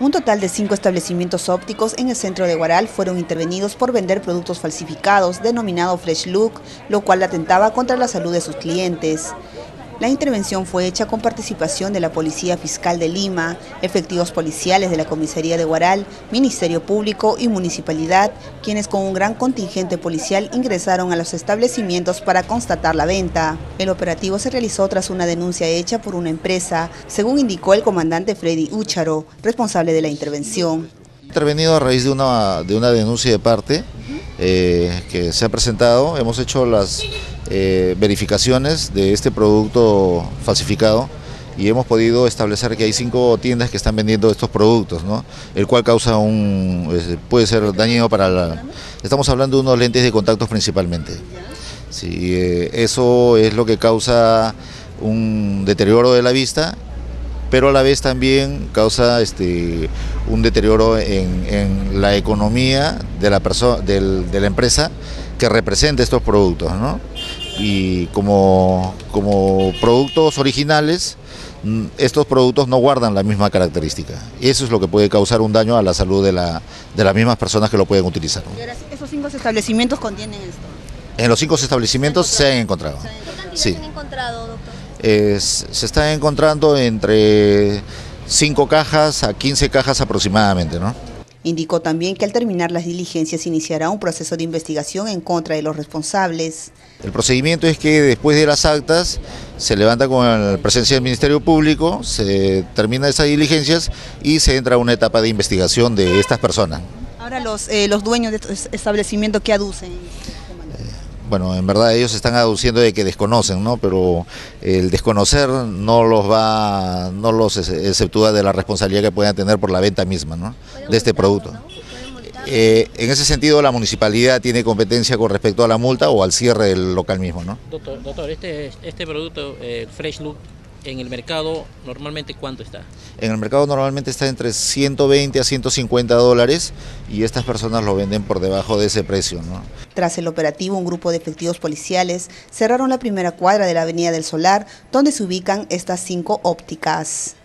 Un total de cinco establecimientos ópticos en el centro de Guaral fueron intervenidos por vender productos falsificados denominado Fresh Look, lo cual atentaba contra la salud de sus clientes. La intervención fue hecha con participación de la Policía Fiscal de Lima, efectivos policiales de la Comisaría de Guaral, Ministerio Público y Municipalidad, quienes con un gran contingente policial ingresaron a los establecimientos para constatar la venta. El operativo se realizó tras una denuncia hecha por una empresa, según indicó el comandante Freddy Úcharo, responsable de la intervención. Intervenido a raíz de una, de una denuncia de parte eh, que se ha presentado, hemos hecho las eh, verificaciones de este producto falsificado y hemos podido establecer que hay cinco tiendas que están vendiendo estos productos, ¿no? el cual causa un, puede ser dañino para la... Estamos hablando de unos lentes de contactos principalmente. Sí, eh, eso es lo que causa un deterioro de la vista, pero a la vez también causa este, un deterioro en, la economía de la, de la empresa que representa estos productos. ¿no? y como, como productos originales, mm, estos productos no guardan la misma característica. Eso es lo que puede causar un daño a la salud de, la, de las mismas personas que lo pueden utilizar. ¿Esos cinco establecimientos contienen esto? En los cinco establecimientos se han encontrado. se han encontrado, doctor? se están encontrando entre 5 cajas a 15 cajas aproximadamente, ¿no? Indicó también que al terminar las diligencias iniciará un proceso de investigación en contra de los responsables. El procedimiento es que después de las actas se levanta con la presencia del Ministerio Público, se termina esas diligencias y se entra a una etapa de investigación de estas personas. Ahora los, eh, los dueños de estos establecimientos que aducen bueno, en verdad ellos están aduciendo de que desconocen, ¿no? Pero el desconocer no los va, no los exceptúa de la responsabilidad que puedan tener por la venta misma, ¿no? De este producto. Eh, en ese sentido, la municipalidad tiene competencia con respecto a la multa o al cierre del local mismo, ¿no? Doctor, doctor este, este producto, eh, Fresh Look, en el mercado normalmente cuánto está? En el mercado normalmente está entre 120 a 150 dólares y estas personas lo venden por debajo de ese precio. ¿no? Tras el operativo, un grupo de efectivos policiales cerraron la primera cuadra de la Avenida del Solar, donde se ubican estas cinco ópticas.